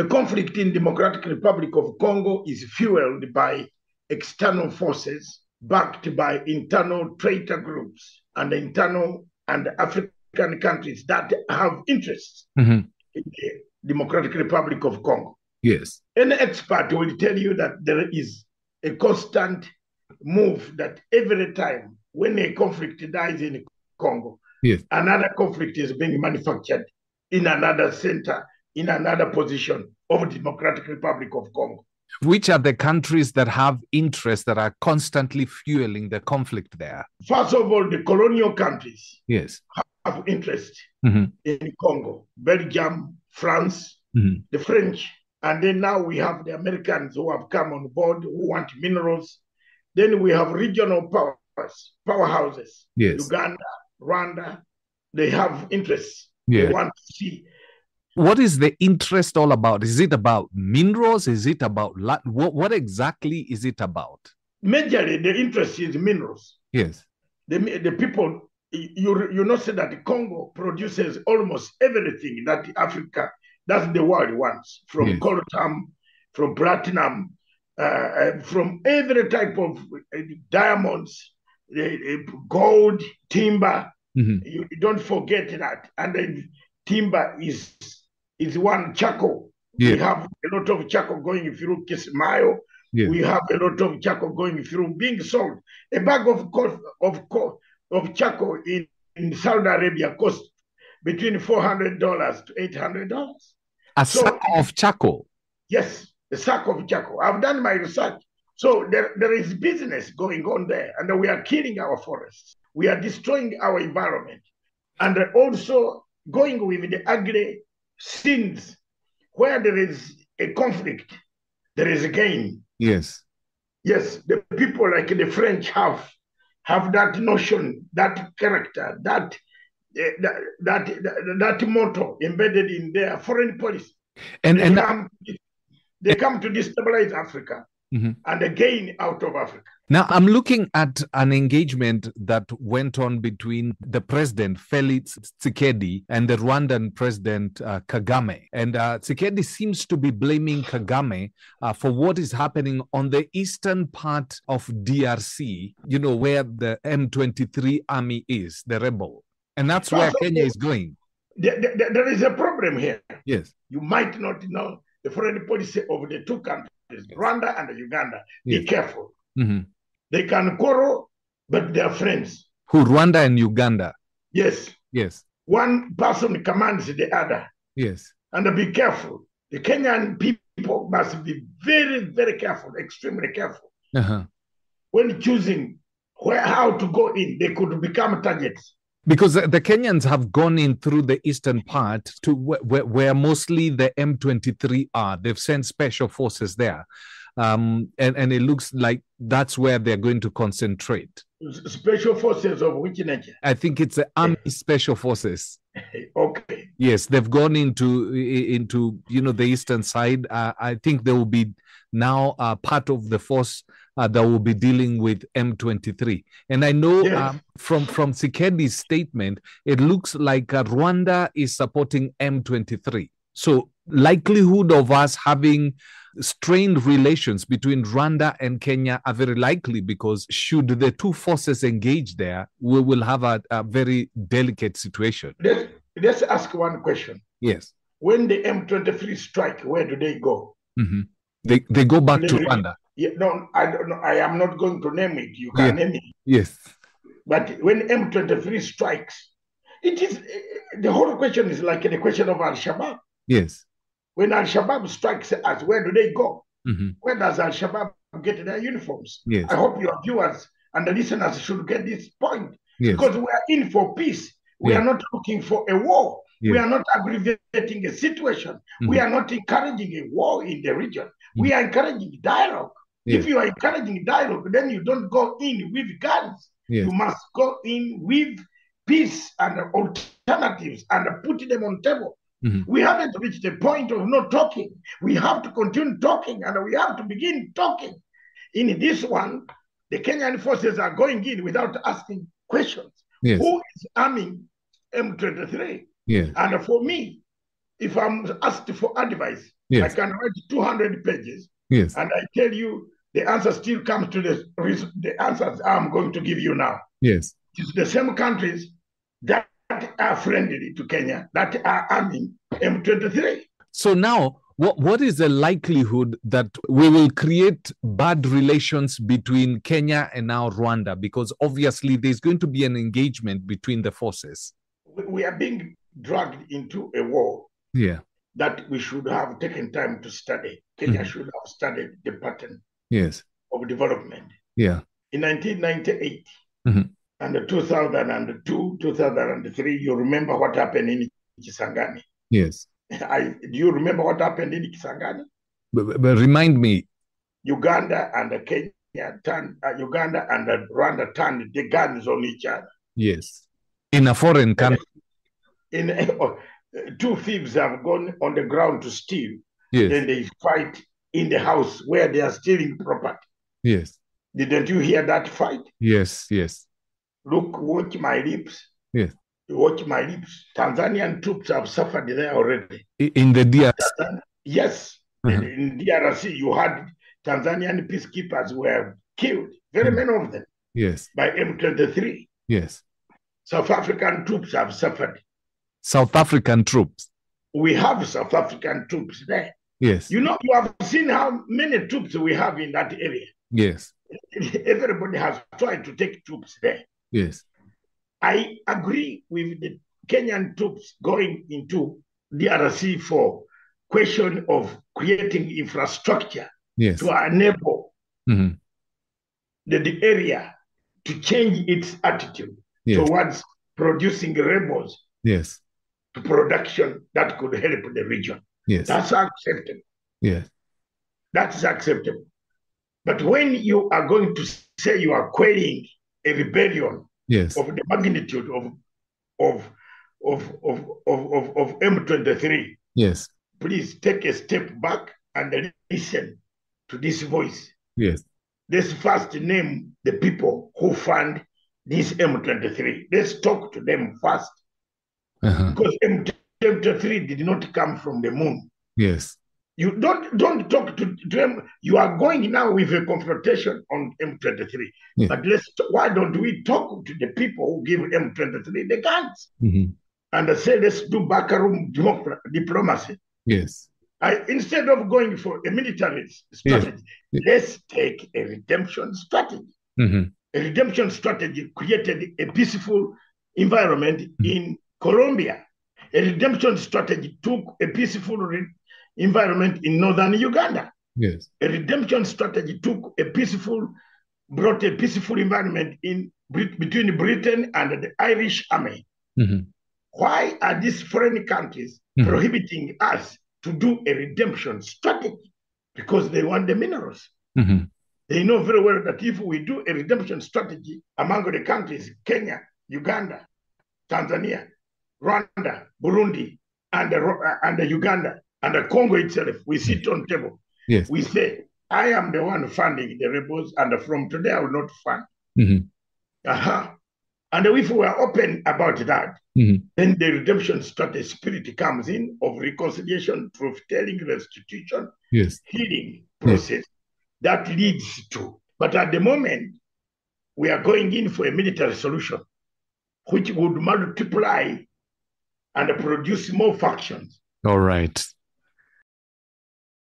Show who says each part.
Speaker 1: the conflict in Democratic Republic of Congo is fueled by external forces backed by internal traitor groups and internal and African countries that have interests
Speaker 2: Mhm.
Speaker 1: in the Democratic Republic of Congo.
Speaker 2: Yes.
Speaker 1: Any expert will tell you that there is a constant move that every time when a conflict dies in Congo,
Speaker 2: Yes.
Speaker 1: another conflict is being manufactured in another center, in another position of the Democratic Republic of Congo.
Speaker 2: Which are the countries that have interests that are constantly fueling the conflict there?
Speaker 1: First of all, the colonial countries
Speaker 2: Yes.
Speaker 1: have interest
Speaker 2: Mhm.
Speaker 1: in Congo, Belgium, France,
Speaker 2: Mhm.
Speaker 1: the French, and then now we have the Americans who have come on board who want minerals. Then we have regional powers, powerhouses,
Speaker 2: Yes.
Speaker 1: Uganda, Rwanda. They have interests. They
Speaker 2: Yeah.
Speaker 1: want to see.
Speaker 2: What is the interest all about? Is it about minerals? Is it about what? What exactly is it about?
Speaker 1: Majorly, the interest is minerals.
Speaker 2: Yes.
Speaker 1: The, the people, you, you know, say that Congo produces almost everything that Africa, that the world wants, from
Speaker 2: Yes.
Speaker 1: coltan, from platinum, uh, uh, from every type of uh, diamonds, uh, uh, gold, timber.
Speaker 2: Mhm.
Speaker 1: You, you don't forget that. And then timber is is one charcoal. We have a lot of charcoal going through Kismayo.
Speaker 2: Yeah.
Speaker 1: We have a lot of charcoal going through being sold. A bag of co- of co- of charcoal in, in Saudi Arabia costs between four hundred dollars to eight hundred dollars.
Speaker 2: A
Speaker 1: So-
Speaker 2: sack of charcoal.
Speaker 1: Yes, a sack of charcoal. I've done my research. So there, there is business going on there, and we are killing our forests. We are destroying our environment, and also going with the ugly sins where there is a conflict, there is a gain.
Speaker 2: Yes.
Speaker 1: Yes, the people like the French have have that notion, that character, that eh, that that, that, that motto embedded in their foreign policy.
Speaker 2: And
Speaker 1: They
Speaker 2: and
Speaker 1: come, they come to destabilize Africa
Speaker 2: Mhm.
Speaker 1: and gain out of Africa.
Speaker 2: Now, I'm looking at an engagement that went on between the president, Felix Tshisekedi, and the Rwandan president, uh, Kagame. And uh, Tshisekedi seems to be blaming Kagame uh, for what is happening on the eastern part of DRC, you know, where the M23 army is, the rebel. And that's where Kenya is going.
Speaker 1: There, there- there is a problem here.
Speaker 2: Yes.
Speaker 1: You might not know the foreign policy of the two countries, Rwanda and Uganda. Be
Speaker 2: Yes.
Speaker 1: careful.
Speaker 2: Mhm.
Speaker 1: They can quarrel, but they are friends.
Speaker 2: Who, Rwanda and Uganda?
Speaker 1: Yes.
Speaker 2: Yes.
Speaker 1: One person commands the other.
Speaker 2: Yes.
Speaker 1: And be careful. The Kenyan people must be very, very careful, extremely careful.
Speaker 2: Uh-huh.
Speaker 1: When choosing where how to go in, they could become targets.
Speaker 2: Because the, Kenyans have gone in through the eastern part to where, where, where mostly the M23 are. They've sent special forces there. Um, and, and it looks like that's where they're going to concentrate.
Speaker 1: Special forces of which nature?
Speaker 2: I think it's the Army Special Forces.
Speaker 1: Okay.
Speaker 2: Yes, they've gone into into you know the eastern side. Uh, I think they will be now uh, part of the force uh, that will be dealing with M23. And I know
Speaker 1: Yes.
Speaker 2: uh, from from Sikedi's statement, it looks like uh, Rwanda is supporting M23. So likelihood of us having strained relations between Rwanda and Kenya are very likely because should the two forces engage there, we will have a, a very delicate situation.
Speaker 1: Let's, let's ask one question.
Speaker 2: Yes.
Speaker 1: When the M23 strike, where do they go?
Speaker 2: Mhm. They they go back to
Speaker 1: They-
Speaker 2: Rwanda.
Speaker 1: Yeah, no, I don't. I am not going to name it. You can
Speaker 2: Yeah.
Speaker 1: name it.
Speaker 2: Yes.
Speaker 1: But when M23 strikes, it is the whole question is like the question of Al Shabaab.
Speaker 2: Yes.
Speaker 1: When Al Shabaab strikes us, where do they go?
Speaker 2: Mhm.
Speaker 1: Where does Al Shabaab get their uniforms?
Speaker 2: Yes.
Speaker 1: I hope your viewers and the listeners should get this point
Speaker 2: Yes.
Speaker 1: because we are in for peace. We
Speaker 2: Yeah.
Speaker 1: are not looking for a war. We are not aggravating a situation. We
Speaker 2: Mhm.
Speaker 1: are not encouraging a war in the region. We are encouraging dialogue.
Speaker 2: Yes.
Speaker 1: If you are encouraging dialogue, then you don't go in with guns.
Speaker 2: Yes.
Speaker 1: You must go in with peace and alternatives and put them on table.
Speaker 2: Mhm.
Speaker 1: We haven't reached the point of not talking. We have to continue talking and we have to begin talking. In this one, the Kenyan forces are going in without asking questions.
Speaker 2: Yes.
Speaker 1: Who is arming M23?
Speaker 2: Yes.
Speaker 1: And for me, if I'm asked for advice,
Speaker 2: Yes.
Speaker 1: I can write 200 pages
Speaker 2: Yes.
Speaker 1: and I tell you the answer still comes to the, the answers I'm going to give you now.
Speaker 2: Yes.
Speaker 1: It's the same countries that are friendly to Kenya that are arming M23.
Speaker 2: So now, what, what is the likelihood that we will create bad relations between Kenya and now Rwanda? Because obviously there's going to be an engagement between the forces.
Speaker 1: We- are being dragged into a war
Speaker 2: Yeah.
Speaker 1: that we should have taken time to study. Kenya
Speaker 2: Mhm.
Speaker 1: should have studied the pattern
Speaker 2: Yes.
Speaker 1: of development.
Speaker 2: Yeah.
Speaker 1: In 1998
Speaker 2: Mhm.
Speaker 1: And 2002, 2003, you remember what happened in Kisangani.
Speaker 2: Yes.
Speaker 1: I, do you remember what happened in Kisangani?
Speaker 2: But, but- remind me.
Speaker 1: Uganda and Kenya turned, uh, Uganda and Rwanda turned the guns on each other.
Speaker 2: Yes. In a foreign country.
Speaker 1: In uh, two thieves have gone on the ground to steal,
Speaker 2: Yes.
Speaker 1: then they fight in the house where they are stealing property.
Speaker 2: Yes.
Speaker 1: Didn't you hear that fight?
Speaker 2: Yes. Yes.
Speaker 1: Look, watch my lips.
Speaker 2: Yes.
Speaker 1: Watch my lips. Tanzanian troops have suffered there already.
Speaker 2: In the DRC.
Speaker 1: Yes,
Speaker 2: Mhm.
Speaker 1: in, DRC, you had Tanzanian peacekeepers were killed, very
Speaker 2: Mhm.
Speaker 1: many of them,
Speaker 2: Yes.
Speaker 1: by M23.
Speaker 2: Yes.
Speaker 1: South African troops have suffered.
Speaker 2: South African troops.
Speaker 1: We have South African troops there.
Speaker 2: Yes.
Speaker 1: You know, you have seen how many troops we have in that area.
Speaker 2: Yes.
Speaker 1: Everybody has tried to take troops there.
Speaker 2: Yes.
Speaker 1: I agree with the Kenyan troops going into DRC for question of creating infrastructure
Speaker 2: Yes.
Speaker 1: to enable
Speaker 2: Mhm.
Speaker 1: the, the area to change its attitude
Speaker 2: Yes.
Speaker 1: towards producing rebels
Speaker 2: Yes.
Speaker 1: to production that could help the region.
Speaker 2: Yes.
Speaker 1: That's acceptable.
Speaker 2: Yes.
Speaker 1: That's acceptable. But when you are going to say you are quelling a rebellion
Speaker 2: Yes.
Speaker 1: of the magnitude of of of of of, of, of M23,
Speaker 2: Yes.
Speaker 1: please take a step back and listen to this voice.
Speaker 2: Yes.
Speaker 1: Let's first name the people who fund this M23. Let's talk to them first.
Speaker 2: Uh-huh.
Speaker 1: Because M23 did not come from the moon.
Speaker 2: Yes.
Speaker 1: You don't don't talk to, them. You are going now with a confrontation on M23.
Speaker 2: Yeah.
Speaker 1: But let's why don't we talk to the people who give M23 the guns
Speaker 2: Mhm.
Speaker 1: and say let's do backroom diplomacy.
Speaker 2: Yes.
Speaker 1: I, instead of going for a military strategy,
Speaker 2: Yeah.
Speaker 1: let's take a redemption strategy.
Speaker 2: Mhm.
Speaker 1: A redemption strategy created a peaceful environment in Colombia. A redemption strategy took a peaceful re- environment in northern Uganda.
Speaker 2: Yes.
Speaker 1: A redemption strategy took a peaceful, brought a peaceful environment in between Britain and the Irish army.
Speaker 2: Mhm.
Speaker 1: Why are these foreign countries
Speaker 2: Mhm.
Speaker 1: prohibiting us to do a redemption strategy? Because they want the minerals.
Speaker 2: Mhm.
Speaker 1: They know very well that if we do a redemption strategy among the countries, Kenya, Uganda, Tanzania, Rwanda, Burundi, and, the, and the Uganda, and the Congo itself, we sit on table.
Speaker 2: Yes.
Speaker 1: We say, I am the one funding the rebels, and from today I will not fund.
Speaker 2: Mhm.
Speaker 1: Uh-huh. And if we are open about that,
Speaker 2: Mhm.
Speaker 1: then the redemption strategy spirit comes in of reconciliation, truth telling, restitution,
Speaker 2: Yes.
Speaker 1: healing process that leads to. But at the moment, we are going in for a military solution, which would multiply and produce more factions.
Speaker 2: All right.